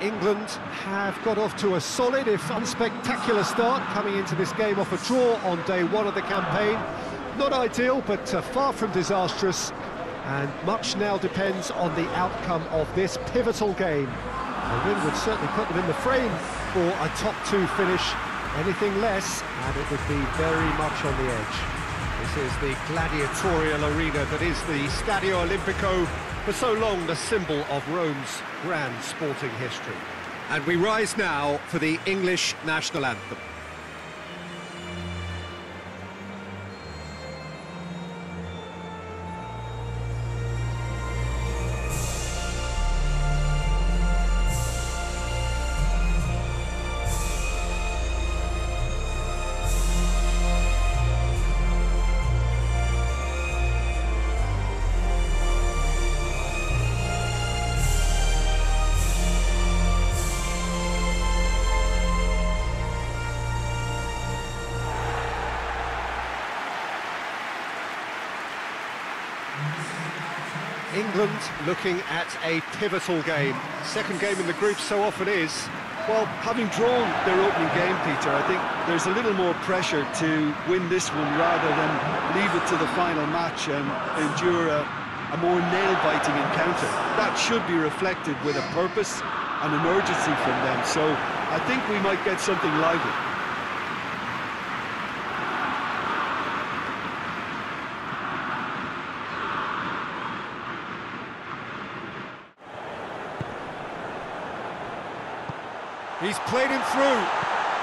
England have got off to a solid, if unspectacular start, coming into this game off a draw on day one of the campaign. Not ideal, but uh, far from disastrous, and much now depends on the outcome of this pivotal game. A win would certainly put them in the frame for a top two finish. Anything less, and it would be very much on the edge. This is the gladiatorial arena that is the Stadio Olimpico, for so long the symbol of Rome's grand sporting history. And we rise now for the English national anthem. England looking at a pivotal game. Second game in the group so often is. Well, having drawn their opening game, Peter, I think there's a little more pressure to win this one rather than leave it to the final match and endure a, a more nail-biting encounter. That should be reflected with a purpose and an urgency from them. So I think we might get something lively. He's played him through.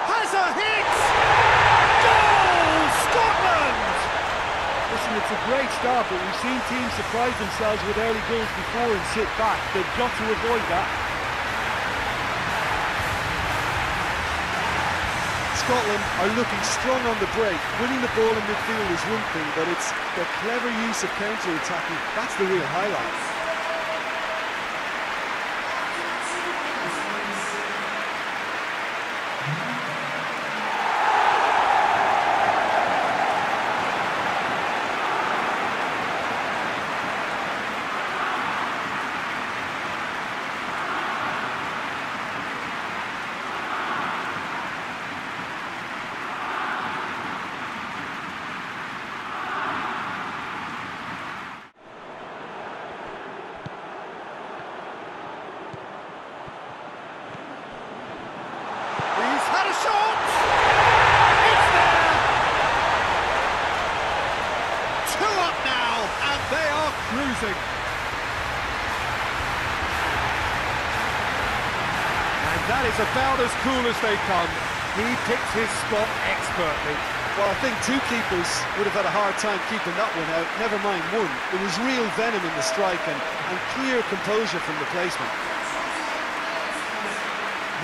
Has a hit! Goal! Scotland! Listen, it's a great start, but we've seen teams surprise themselves with early goals before and sit back. They've got to avoid that. Scotland are looking strong on the break. Winning the ball in midfield is one thing, but it's the clever use of counter-attacking. That's the real highlight. He's had a shot! It's there! Two up now, and they are cruising. And that is about as cool as they come. He picked his spot expertly. Well, I think two keepers would have had a hard time keeping that one out, never mind one. There was real venom in the strike and, and clear composure from the placement.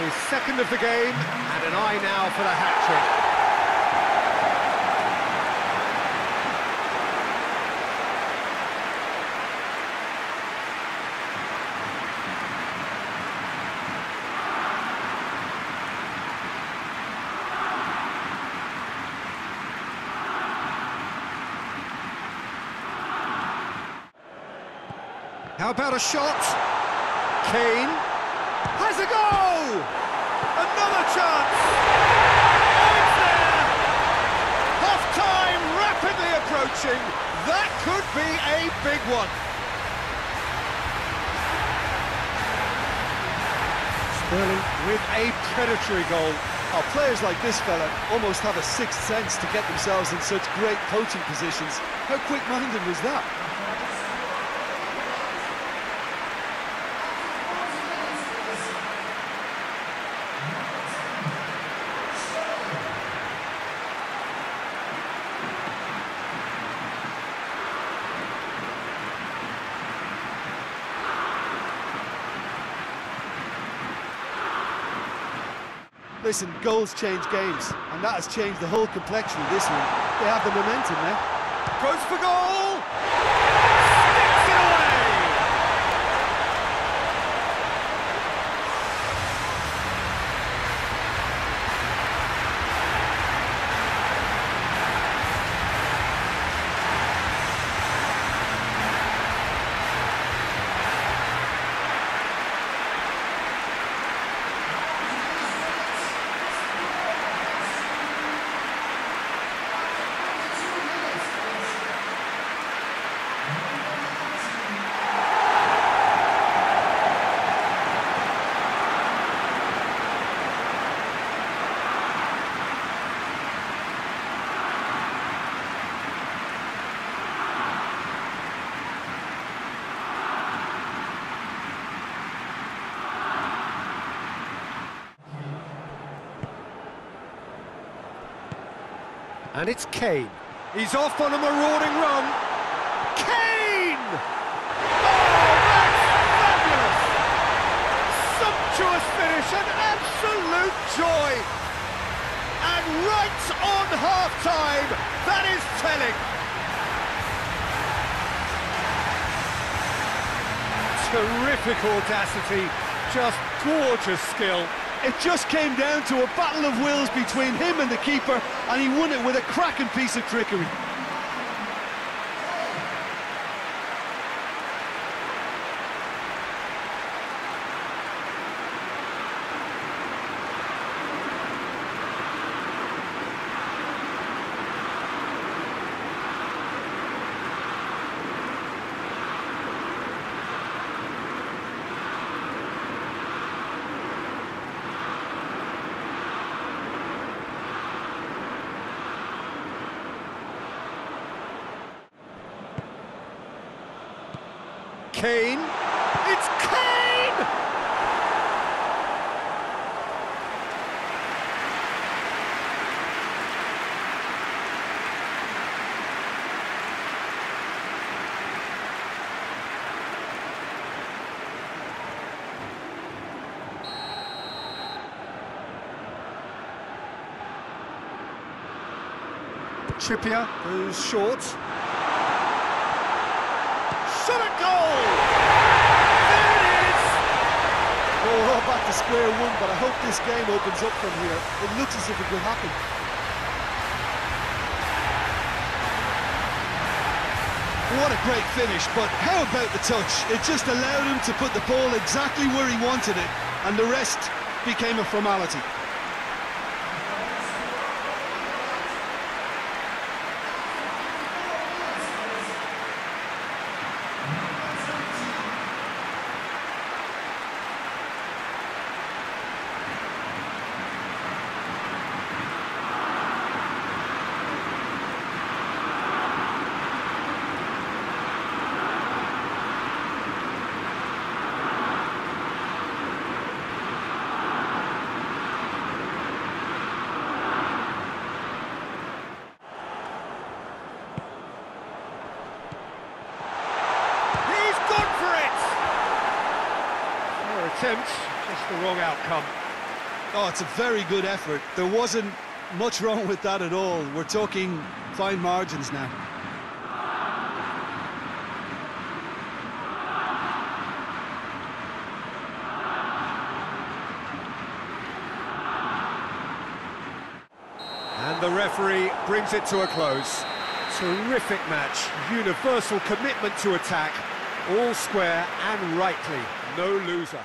His second of the game, and an eye now for the hat-trick. How about a shot? Kane has a goal! Another chance! It's there! Half-time rapidly approaching. That could be a big one. Sterling with a predatory goal. Oh, players like this fella almost have a sixth sense to get themselves in such great coaching positions. How quick-minded was that? Listen, goals change games, and that has changed the whole complexion of this one. They have the momentum now. Goes for goal! And it's Kane. He's off on a marauding run. Kane! Oh, that's fabulous! Sumptuous finish, an absolute joy! And right on half-time, that is telling. Terrific audacity, just gorgeous skill. It just came down to a battle of wills between him and the keeper, and he won it with a cracking piece of trickery. Kane. It's Kane! Trippier goes short. Shot a goal! There it is! Oh, we're all back to square one, but I hope this game opens up from here. It looks as if it will happen. What a great finish, but how about the touch? It just allowed him to put the ball exactly where he wanted it, and the rest became a formality. He's gone for it! Fair attempt, just the wrong outcome. Oh, it's a very good effort. There wasn't much wrong with that at all. We're talking fine margins now. And the referee brings it to a close. Terrific match, universal commitment to attack, all square and rightly, no loser.